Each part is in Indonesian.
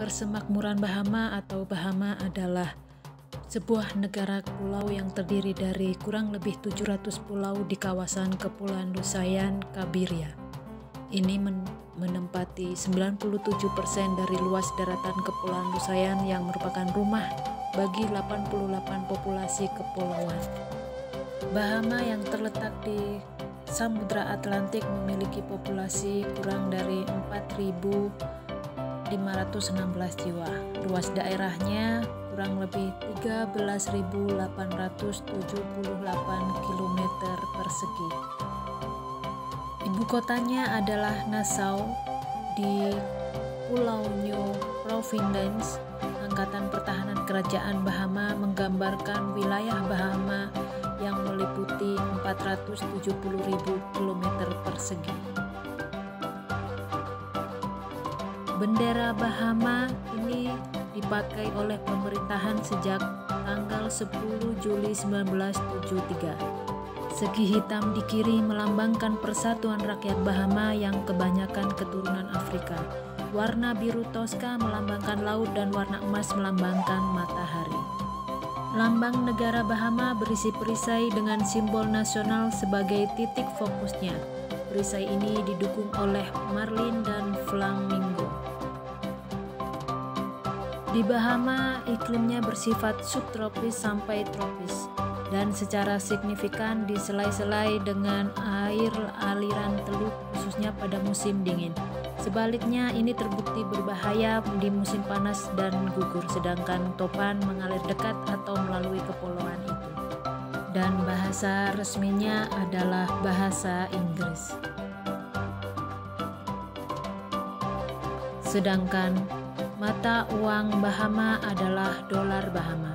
Persemakmuran Bahama atau Bahama adalah sebuah negara pulau yang terdiri dari kurang lebih 700 pulau di kawasan Kepulauan Lusayan, Kabiria. Ini men menempati 97% dari luas daratan Kepulauan Lusayan yang merupakan rumah bagi 88 populasi kepulauan. Bahama yang terletak di Samudra Atlantik memiliki populasi kurang dari 4000 516 jiwa. Luas daerahnya kurang lebih 13.878 km persegi. Ibu kotanya adalah Nassau di Pulau New Providence. Angkatan Pertahanan Kerajaan Bahama menggambarkan wilayah Bahama yang meliputi 470.000 km persegi. Bendera Bahama ini dipakai oleh pemerintahan sejak tanggal 10 Juli 1973. Segi hitam di kiri melambangkan persatuan rakyat Bahama yang kebanyakan keturunan Afrika. Warna biru Tosca melambangkan laut dan warna emas melambangkan matahari. Lambang negara Bahama berisi perisai dengan simbol nasional sebagai titik fokusnya. Perisai ini didukung oleh marlin dan flamingo. Di Bahama, iklimnya bersifat subtropis sampai tropis dan secara signifikan diselai-selai dengan air aliran teluk khususnya pada musim dingin. Sebaliknya, ini terbukti berbahaya di musim panas dan gugur, sedangkan topan mengalir dekat atau melalui kepulauan itu. Dan bahasa resminya adalah bahasa Inggris. Sedangkan Mata uang Bahama adalah dolar Bahama.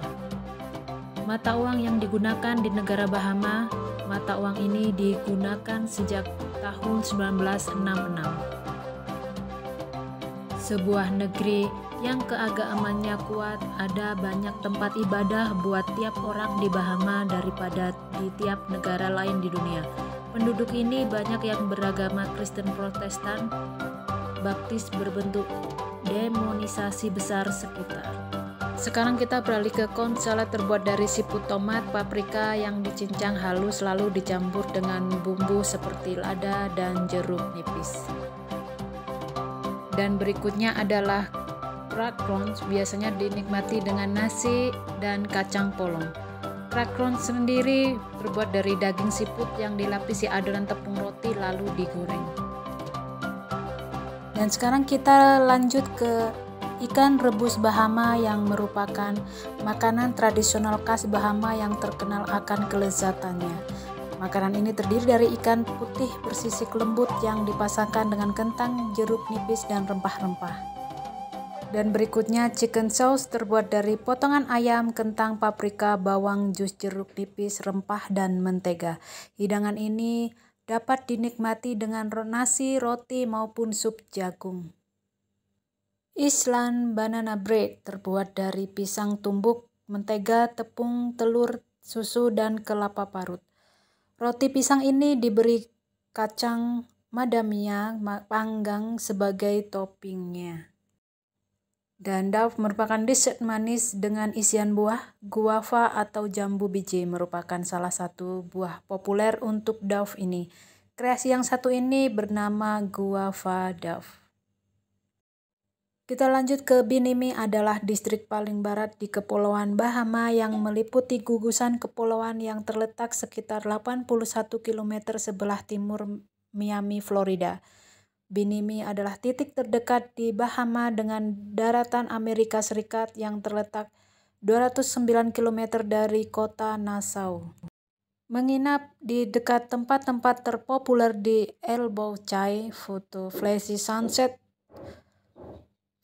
Mata uang yang digunakan di negara Bahama, mata uang ini digunakan sejak tahun 1966. Sebuah negeri yang keagaamannya kuat, ada banyak tempat ibadah buat tiap orang di Bahama daripada di tiap negara lain di dunia. Penduduk ini banyak yang beragama Kristen Protestan, Baptis berbentuk demonisasi besar sekitar. Sekarang kita beralih ke salad terbuat dari siput tomat, paprika yang dicincang halus lalu dicampur dengan bumbu seperti lada dan jeruk nipis. Dan berikutnya adalah crackrons biasanya dinikmati dengan nasi dan kacang polong. Crackrons sendiri terbuat dari daging siput yang dilapisi adonan tepung roti lalu digoreng. Dan sekarang kita lanjut ke ikan rebus Bahama yang merupakan makanan tradisional khas Bahama yang terkenal akan kelezatannya. Makanan ini terdiri dari ikan putih bersisik lembut yang dipasangkan dengan kentang, jeruk nipis, dan rempah-rempah. Dan berikutnya chicken sauce terbuat dari potongan ayam, kentang, paprika, bawang, jus jeruk nipis, rempah, dan mentega. Hidangan ini dapat dinikmati dengan nasi, roti, maupun sup jagung. Island banana bread terbuat dari pisang tumbuk, mentega, tepung, telur, susu, dan kelapa parut. Roti pisang ini diberi kacang madamia panggang sebagai toppingnya. Dan dauf merupakan dessert manis dengan isian buah. Guava atau jambu biji merupakan salah satu buah populer untuk dauf ini. Kreasi yang satu ini bernama guava dauf. Kita lanjut ke Binimi adalah distrik paling barat di Kepulauan Bahama yang meliputi gugusan kepulauan yang terletak sekitar 81 km sebelah timur Miami, Florida. Binimi adalah titik terdekat di Bahama dengan daratan Amerika Serikat yang terletak 209 km dari kota Nassau. Menginap di dekat tempat-tempat terpopuler di Elbow Chai, foto Flashy Sunset,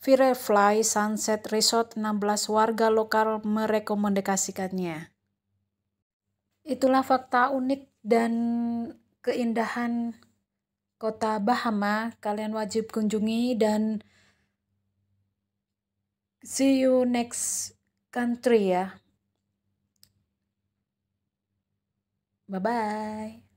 Firefly Sunset Resort 16 warga lokal merekomendasikannya. Itulah fakta unik dan keindahan kota Bahama kalian wajib kunjungi dan see you next country ya. Bye bye